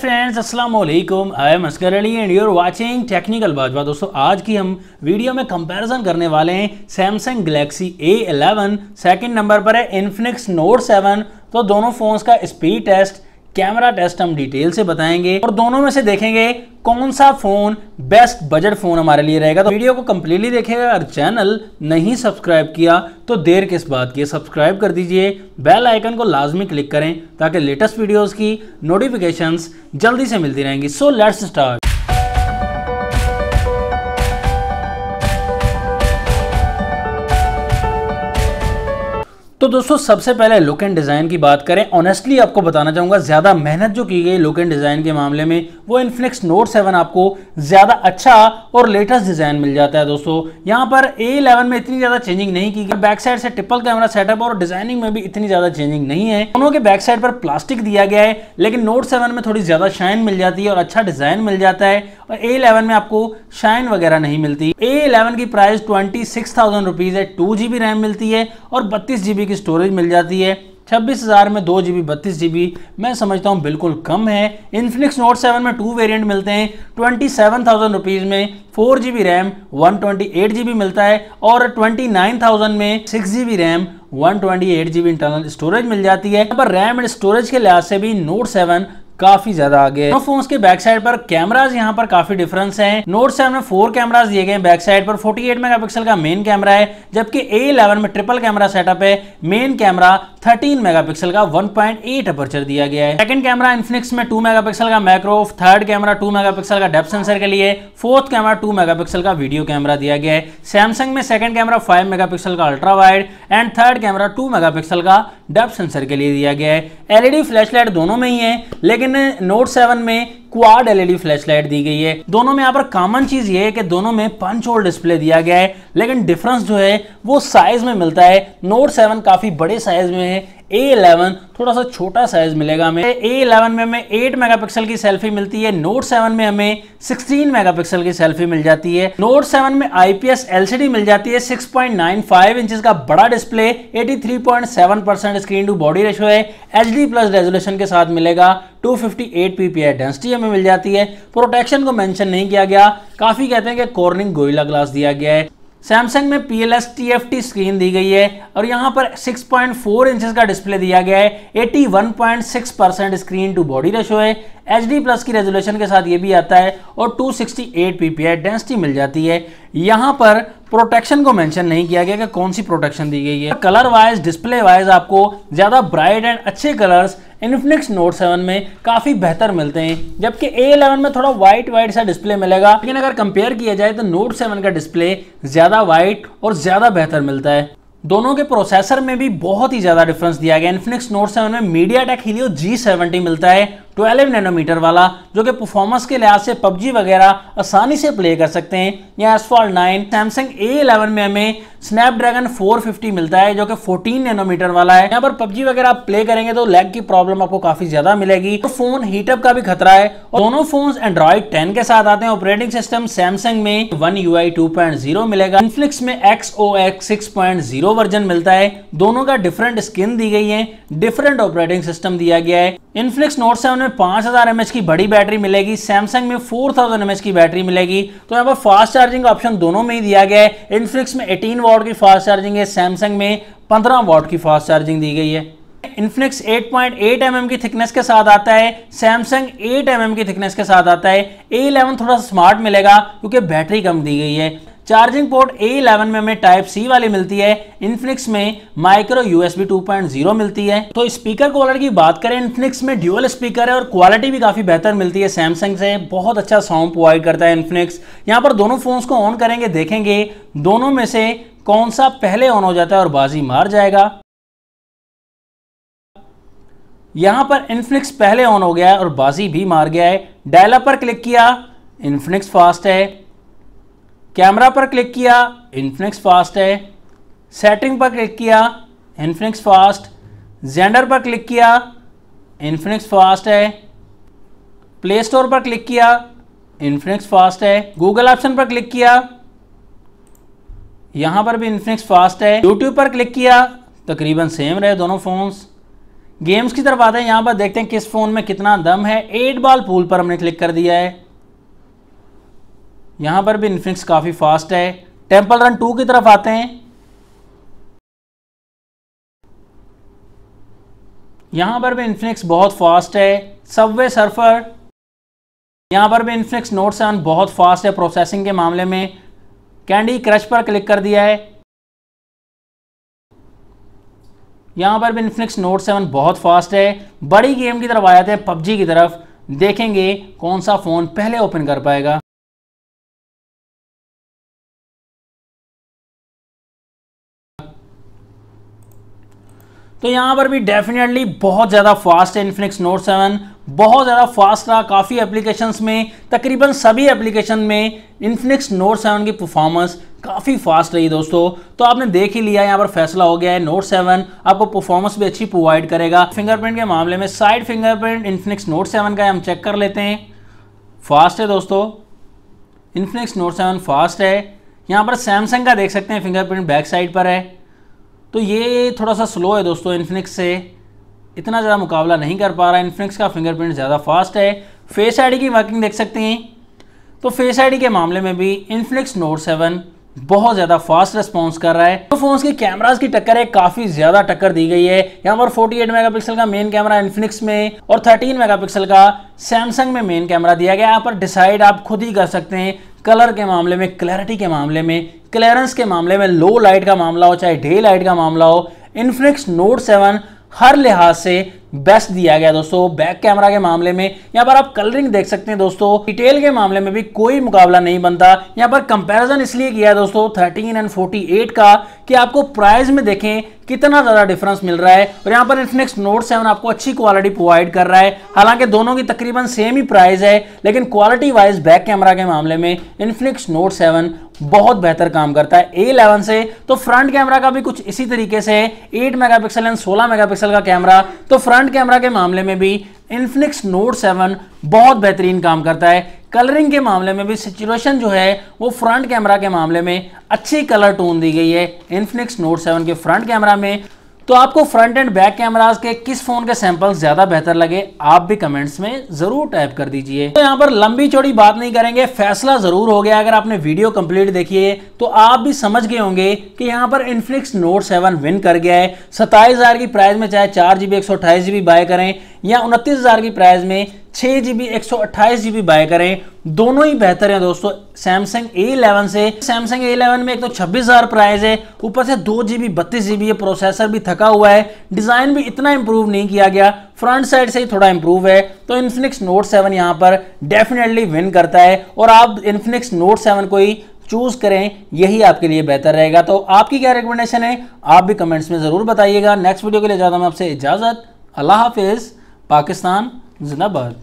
Friends अस्सलाम वालेकुम I am Asgar Ali and you are watching technical Bajwa दोस्तों, आज की हम वीडियो में कंपैरिजन करने वाले हैं Samsung Galaxy eleven second number पर है इन्फिनिक्स नोट सेवन तो दोनों फोन्स का स्पीड टेस्ट कैमरा टेस्ट हम डिटेल से बताएँगे और दोनों में से देखेंगे कौन सा फ़ोन बेस्ट बजट फ़ोन हमारे लिए रहेगा। तो वीडियो को कंप्लीटली देखेगा और चैनल नहीं सब्सक्राइब किया तो देर किस बात की? सब्सक्राइब कर दीजिए। बेल आइकन को लाजमी क्लिक करें ताकि लेटेस्ट वीडियोस की नोटिफिकेशंस जल्दी से मिलती रहेंगी। सो लेट्स स्टार्ट दोस्तों, सबसे पहले लुक एंड डिज़ाइन की बात करें। ऑनेस्टली आपको बताना चाहूँगा, ज़्यादा मेहनत जो की गई लुक एंड डिज़ाइन के मामले में, वो इन्फिनिक्स नोट 7 आपको ज़्यादा अच्छा और लेटेस्ट डिज़ाइन मिल जाता है दोस्तों। यहाँ पर A11 में इतनी ज़्यादा चेंजिंग नहीं की गई। बैक साइड से ट्रिपल कैमरा सेटअप और डिज़ाइनिंग में भी इतनी ज़्यादा चेंजिंग नहीं है। दोनों के बैक साइड पर प्लास्टिक दिया गया है, लेकिन नोट सेवन में थोड़ी ज़्यादा शाइन मिल जाती है और अच्छा डिज़ाइन मिल जाता है। और A11 में आपको शाइन वगैरह नहीं मिलती। A11 की price twenty six thousand rupees है टू जी रैम मिलती है और बत्तीस जी की स्टोरेज मिल जाती है। छब्बीस हज़ार में दो जी बी बत्तीस जी बी मैं समझता हूँ बिल्कुल कम है। इन्फिनिक्स नोट सेवन में टू वेरिएंट मिलते हैं। ट्वेंटी सेवन थाउज़ेंड रुपीज़ में four G B RAM one twenty eight G B मिलता है। और ट्वेंटी नाइन थाउज़ेंड में six G B RAM one twenty eight G B internal storage मिल जाती है। पर रैम एंड स्टोरेज के लिहाज से भी नोट सेवन काफ़ी ज़्यादा आगे है। फ़ोन के बैक साइड पर कैमराज यहाँ पर काफ़ी डिफरेंस है। नोट सेवन में फोर कैमराज दिए गए बैक साइड पर। 48 मेगापिक्सल का मेन कैमरा है, जबकि A11 में ट्रिपल कैमरा सेटअप है। मेन कैमरा 13 मेगापिक्सल का 1.8 अपर्चर दिया गया है। सेकंड कैमरा इन्फिनिक्स में 2 मेगापिक्सल का मैक्रो थर्ड कैमरा 2 मेगापिक्सल का डेप्थ सेंसर के लिए। फोर्थ कैमरा 2 मेगापिक्सल का वीडियो कैमरा दिया गया है। सैमसंग में सेकंड कैमरा 5 मेगापिक्सल का ultra wide and third camera 2 megapixel का डेप्थ सेंसर के लिए दिया गया है। एलईडी फ्लैशलाइट दोनों में ही है, लेकिन नोट सेवन में क्वाड एलईडी फ्लैशलाइट दी गई है। दोनों में यहाँ पर कॉमन चीज़ ये है कि दोनों में पंच होल डिस्प्ले दिया गया है, लेकिन डिफरेंस जो है, वो साइज़ में मिलता है। नोट सेवन काफ़ी बड़े साइज़ में है A11 थोड़ा सा छोटा साइज़ मिलेगा हमें। A11 में हमें 8 मेगापिक्सल की सेल्फी मिलती है। नोट 7 में हमें 16 मेगापिक्सल की सेल्फी मिल जाती है। नोट 7 में IPS LCD मिल जाती है। 6.95 इंचेस का बड़ा display 83.7 percent screen to body ratio है। एचडी प्लस रेजोल्यूशन के साथ मिलेगा। 258 ppi डेंसिटी हमें मिल जाती है। प्रोटेक्शन को मेंशन नहीं किया गया। काफ़ी कहते हैं कि कॉर्निंग गोइला ग्लास दिया गया है। सैमसंग में P L S T F T screen दी गई है और यहाँ पर 6.4 पॉइंट इंचेस का डिस्प्ले दिया गया है। 81.6 percent screen to body ratio है। एच डी प्लस की रेजोल्यूशन के साथ ये भी आता है और 268 पीपीआई डेंसिटी मिल जाती है। यहाँ पर प्रोटेक्शन को मेंशन नहीं किया गया कि कौन सी प्रोटेक्शन दी गई है। कलर वाइज डिस्प्ले वाइज आपको ज़्यादा ब्राइट एंड अच्छे कलर्स इन्फिनिक्स नोट सेवन में काफ़ी बेहतर मिलते हैं, जबकि A11 में थोड़ा वाइट वाइट सा डिस्प्ले मिलेगा। लेकिन अगर कंपेयर किया जाए तो नोट सेवन का डिस्प्ले ज़्यादा वाइट और ज़्यादा बेहतर मिलता है। दोनों के प्रोसेसर में भी बहुत ही ज़्यादा डिफरेंस दिया गया। इन्फिनिक्स नोट सेवन में मीडिया टेक हीलियो जी मिलता है 12 नैनोमीटर वाला, जो कि परफॉर्मेंस के लिहाज से पबजी वगैरह आसानी से प्ले कर सकते हैं। या एसफॉल्ट 9 सैमसंग A11 में हमें स्नैपड्रैगन 450 मिलता है, जो कि 14 नैनोमीटर वाला है। यहाँ पर पबजी वगैरह आप प्ले करेंगे तो लैग की प्रॉब्लम आपको काफ़ी ज़्यादा मिलेगी। तो फ़ोन हीटअप का भी खतरा है। और दोनों फ़ोन एंड्रॉइड 10 के साथ आते हैं। ऑपरेटिंग सिस्टम सैमसंग में वन यू आई मिलेगा। इन्फ्लिक्स में एक्स ओ एक्स वर्जन मिलता है। दोनों का डिफरेंट स्किन दी गई है। डिफरेंट ऑपरेटिंग सिस्टम दिया गया है। इन्फ्लिक्स नोट सेवन में पाँच हज़ार एमएच की बड़ी बैटरी मिलेगी सैमसंग में फोर थाउज़ेंड एमएच की बैटरी मिलेगी। तो यहाँ पर फास्ट चार्जिंग का ऑप्शन दोनों में ही दिया गया है। इन्फ्लिक्स में 18 वॉट की फास्ट चार्जिंग है सैमसंग में 15 वॉट की फास्ट चार्जिंग दी गई है। इन्फिनिक्स 8.8 पॉइंट mm की थिकनेस के साथ आता है सैमसंग 8 mm की थिकनेस के साथ आता है। A11 थोड़ा सा स्मार्ट मिलेगा, क्योंकि बैटरी कम दी गई है। चार्जिंग पोर्ट A11 में हमें टाइप सी वाली मिलती है इन्फिनिक्स में माइक्रो यूएसबी 2.0 मिलती है। तो स्पीकर क्वालिटी की बात करें इन्फिनिक्स में ड्यूअल स्पीकर है और क्वालिटी भी काफ़ी बेहतर मिलती है। सैमसंग से बहुत अच्छा साउंड प्रोवाइड करता है इन्फिनिक्स यहाँ पर दोनों फोन्स को ऑन करेंगे, देखेंगे, दोनों में से कौन सा पहले ऑन हो जाता है और बाजी मार जाएगा। यहाँ पर इन्फिनिक्स पहले ऑन हो गया है और बाजी भी मार गया है। डायलअप पर क्लिक किया इन्फिनिक्स फास्ट है। कैमरा पर क्लिक किया इन्फिनिक्स फास्ट है। सेटिंग पर क्लिक किया इन्फिनिक्स फास्ट जेंडर पर क्लिक किया इन्फिनिक्स फास्ट है। प्ले स्टोर पर क्लिक किया इन्फिनिक्स फास्ट है। गूगल ऑप्शन पर क्लिक किया, यहाँ पर भी इन्फिनिक्स फास्ट है। यूट्यूब पर क्लिक किया, तकरीबन सेम रहे दोनों फोन्स गेम्स की तरफ़ आते हैं, यहाँ पर देखते हैं किस फ़ोन में कितना दम है। एट बॉल पूल पर हमने क्लिक कर दिया है। यहाँ पर भी इन्फिनिक्स काफ़ी फास्ट है। टेंपल रन टू की तरफ़ आते हैं। यहाँ पर भी इन्फिनिक्स बहुत फास्ट है। सबवे सर्फर यहाँ पर भी इन्फिनिक्स नोट सेवन बहुत फास्ट है प्रोसेसिंग के मामले में। कैंडी क्रश पर क्लिक कर दिया है। यहाँ पर भी इन्फिनिक्स नोट सेवन बहुत फास्ट है। बड़ी गेम की तरफ़ आ जाते हैं पबजी की तरफ़। देखेंगे कौन सा फ़ोन पहले ओपन कर पाएगा। तो यहाँ पर भी डेफिनेटली बहुत ज़्यादा फास्ट है इन्फिनिक्स नोट सेवन बहुत ज़्यादा फास्ट रहा, काफ़ी एप्लीकेशंस में, तकरीबन सभी एप्लीकेशन में इन्फिनिक्स नोट सेवन की परफॉर्मेंस काफ़ी फास्ट रही दोस्तों। तो आपने देख ही लिया, यहाँ पर फैसला हो गया है नोट सेवन आपको परफॉर्मेंस भी अच्छी प्रोवाइड करेगा। फिंगरप्रिंट के मामले में side fingerprint Infinix Note seven का हम चेक कर लेते हैं। फास्ट है दोस्तों। इन्फिनिक्स नोट सेवन फास्ट है। यहाँ पर सैमसंग का देख सकते हैं फिंगरप्रिंट बैक साइड पर है। तो ये थोड़ा सा स्लो है दोस्तों इन्फिनिक्स से। इतना ज़्यादा मुकाबला नहीं कर पा रहा इन्फिनिक्स का फिंगरप्रिंट ज़्यादा फास्ट है। फेस आईडी की वर्किंग देख सकते हैं। तो फेस आईडी के मामले में भी इन्फिनिक्स नोट सेवन बहुत ज़्यादा फास्ट रिस्पॉन्स कर रहा है। तो फोन्स के कैमराज की टक्कर है, काफ़ी ज़्यादा टक्कर दी गई है। यहाँ पर 48 मेगापिक्सल का मेन कैमरा इन्फिनिक्स में और 13 मेगापिक्सल का सैमसंग में मेन कैमरा दिया गया। यहाँ पर डिसाइड आप खुद ही कर सकते हैं कलर के मामले में क्लैरिटी के मामले में क्लियरेंस के मामले में लो लाइट का मामला हो, चाहे डे लाइट का मामला हो इन्फ्लिक्स नोट सेवन हर लिहाज से बेस्ट दिया गया दोस्तों। बैक कैमरा के मामले में यहाँ पर आप कलरिंग देख सकते हैं दोस्तों। डिटेल के मामले में भी कोई मुकाबला नहीं बनता। यहाँ पर कंपैरिजन इसलिए किया दोस्तों 13 एंड 48 का, कि आपको प्राइस में देखें कितना ज़्यादा डिफरेंस मिल रहा है। और यहाँ पर इन्फिनिक्स नोट सेवन आपको अच्छी क्वालिटी प्रोवाइड कर रहा है। हालाँकि दोनों की तकरीबन सेम ही प्राइस है, लेकिन क्वालिटी वाइज बैक कैमरा के मामले में इन्फिनिक्स नोट 7 बहुत बेहतर काम करता है। ए से तो फ्रंट कैमरा का भी कुछ इसी तरीके से 8 मेगापिक्सल एंड 16 मेगापिक्सल का कैमरा तो फ्रंट कैमरा के मामले में भी इन्फिनिक्स नोट 7 बहुत बेहतरीन काम करता है। कलरिंग के मामले में भी सिचुएशन जो है, वो फ्रंट कैमरा के मामले में अच्छी कलर टोन दी गई है। इन्फिनिक्स नोट सेवन के फ्रंट कैमरा में तो आपको फ्रंट एंड बैक कैमराज के किस फ़ोन के सैंपल ज़्यादा बेहतर लगे, आप भी कमेंट्स में ज़रूर टाइप कर दीजिए। तो यहाँ पर लंबी चौड़ी बात नहीं करेंगे, फैसला ज़रूर हो गया। अगर आपने वीडियो कंप्लीट देखी है तो आप भी समझ गए होंगे कि यहाँ पर इनफ्लिक्स नोट सेवन विन कर गया है। सत्ताईस की प्राइस में चाहे चार जीबी एक जीबी बाय करें, या उनतीस की प्राइस में छः जी बी एक सौ अट्ठाईस जी बी बाय करें। दोनों ही बेहतर हैं दोस्तों। सैमसंग ए इलेवन से। सैमसंग ए इलेवन में एक तो छब्बीस हज़ार प्राइस है। ऊपर से दो जी बी बत्तीस जी बी प्रोसेसर भी थका हुआ है। डिज़ाइन भी इतना इंप्रूव नहीं किया गया। फ्रंट साइड से ही थोड़ा इंप्रूव है। तो इन्फिनिक्स नोट सेवन यहाँ पर डेफिनेटली विन करता है। और आप इन्फिनिक्स नोट सेवन को ही चूज़ करें। यही आपके लिए बेहतर रहेगा। तो आपकी क्या रिकमेंडेशन है? आप भी कमेंट्स में ज़रूर बताइएगा। नेक्स्ट वीडियो के लिए ज़्यादा मैं आपसे इजाज़त। अल्लाह हाफिज़। पाकिस्तान। जिंदाबाद